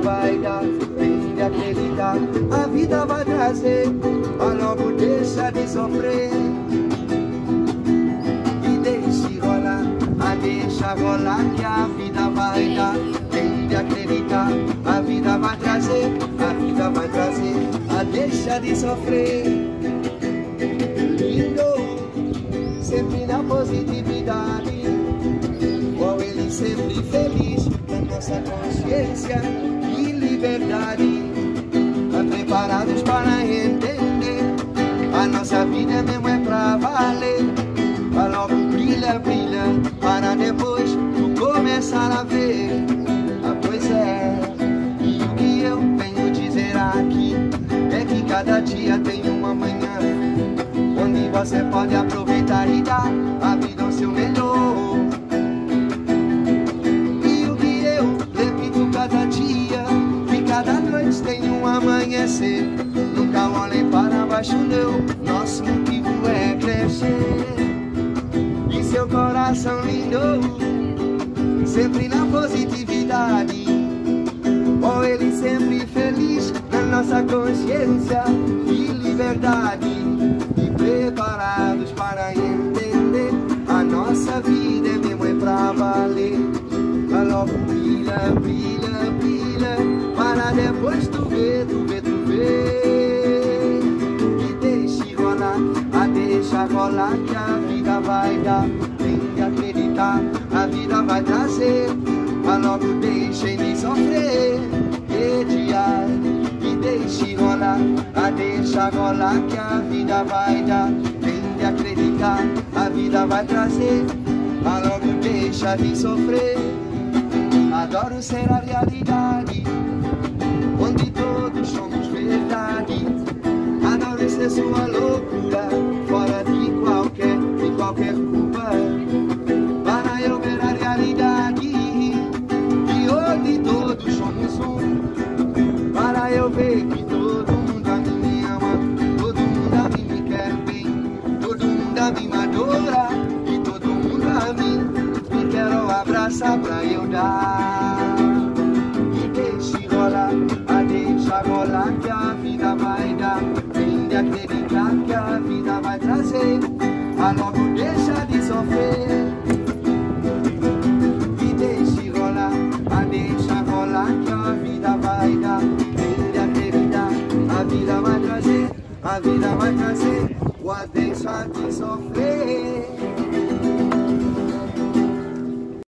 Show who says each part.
Speaker 1: vai dar. Tem de acreditar, a vida vai trazer. Mas logo deixa de sofrer. E deixe rolar, a deixa rolar que a vida vai dar. Tem de acreditar, a vida vai trazer. A vida vai trazer, a deixa de sofrer. Lindo, sempre na positividade com ele sempre feliz, nossa consciência e liberdade. Tá preparados para entender, a nossa vida mesmo é pra valer. Vai logo brilha, brilha, para depois tu começar a ver. Ah, pois é, e o que eu venho dizer aqui é que cada dia tem uma manhã onde você pode aproveitar e dar a vida ao seu melhor. Nunca olhem para baixo, não. Nosso motivo é crescer. E seu coração lindo, sempre na positividade. Com ele sempre feliz, na nossa consciência e liberdade. E preparados para entender, a nossa vida é mesmo é pra valer. Logo brilha, brilha, brilha, para depois tu ver, tu ver, ver. Deixe rolar, a deixa rolar que a vida vai dar. Tem que acreditar, a vida vai trazer. Mas logo deixem de sofrer, mediar e deixe rolar, a deixa rolar que a vida vai dar. Tem de acreditar, a vida vai trazer. Mas logo deixa de sofrer. Adoro ser a realidade, Ser sua loucura, fora de qualquer, de qualquer culpa. Para eu ver a realidade, que onde todos somos um. Para eu ver que todo mundo a mim me ama, todo mundo a mim me quer bem, todo mundo a mim me adora, e todo mundo a mim me quer abraçar pra eu dar. E deixe rolar, a deixa rolar que a vida vai der kleine Kranker wieder weiter singt, alors qu'on déjà dit son fait. Vida querida, a vida vai trazer, a vida vai trazer, o adeus a te sofrer.